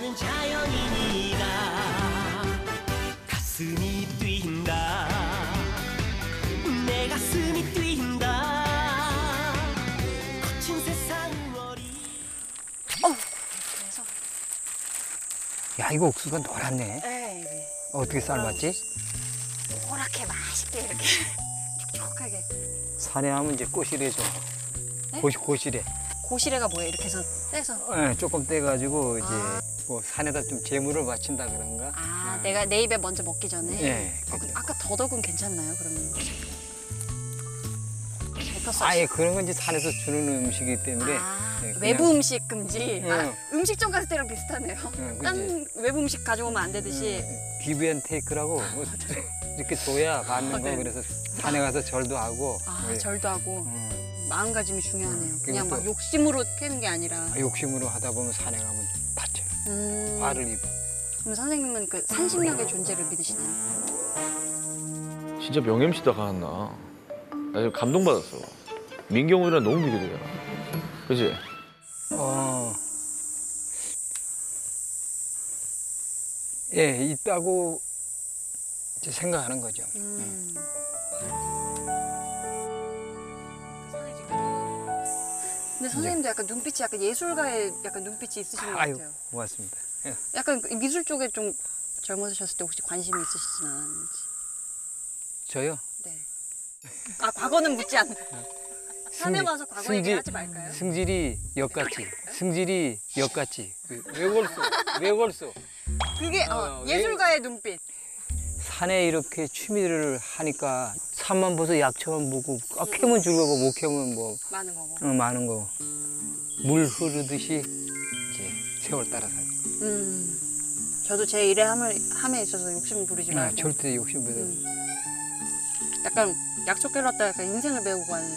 나는 자연인이다 가슴이 뛴다 내 가슴이 뛴다 거친 세상 머리 그래서 야 이거 옥수수가 노랗네. 에이 어떻게 삶았지? 노랗게 맛있게 이렇게 촉촉하게 산에 하면 이제 꼬시래죠. 네? 고시 고시래. 고시래가 뭐예요? 이렇게 해서 떼서 예, 조금 떼가지고 이제 아. 뭐 산에다 좀 재물을 바친다 그런가? 아 음. 내가 내 입에 먼저 먹기 전에 예. 아, 그, 아까 더덕은 괜찮나요 그러면? 아예 그런 건 이제 산에서 주는 음식이기 때문에 아, 예, 그냥- 외부 음식 금지 아, 응. 음식점 갔을 때랑 비슷하네요 응, 그치. 딴 외부 음식 가져오면 안 되듯이 기브앤 테이크라고 뭐 이렇게 줘야 받는 아, 거 네. 그래서 산에 가서 절도 하고 아 예. 절도 하고 음, 마음가짐이 중요하네요 음, 그냥 막 또- 욕심으로 캐는 게 아니라 아, 욕심으로 하다 보면 산에 가면 받쳐요. 음, 화를 입어. 그럼 선생님은 그 산신령의 존재를 믿으시나요? 진짜 명엠씨다 가았나. 나 지금 감동받았어. 민경훈이랑 너무 비교돼요. 그지? 어. 예, 있다고 이제 생각하는 거죠. 음. 근데 선생님도 약간 눈빛이 약간 예술가의 약간 눈빛이 있으신 것 아유, 같아요. 고맙습니다. 예. 약간 그 미술 쪽에 좀 젊으셨을 때 혹시 관심이 있으시진 않았는지. 저요? 네. 아 과거는 묻지 않는. 산에 승질- 와서 과거 승질- 얘기를 하지 말까요? 승질이 역같이. 승질이 역같이. 왜 걸소? 왜 걸소? 그게 어, 어, 예술가의 눈빛. 산에 이렇게 취미를 하니까 산만 보서 약초만 보고 아, 캐면 즐거고 못 캐면 뭐 많은 거고. 어, 많은 거. 물 흐르듯이 이제 세월 따라 살고. 음. 저도 제 일에 함을, 함에 있어서 욕심 부리지 아, 말고. 절대 욕심 부려. 음. 약간 약초 깨러 왔다 약간 인생을 배우고 가는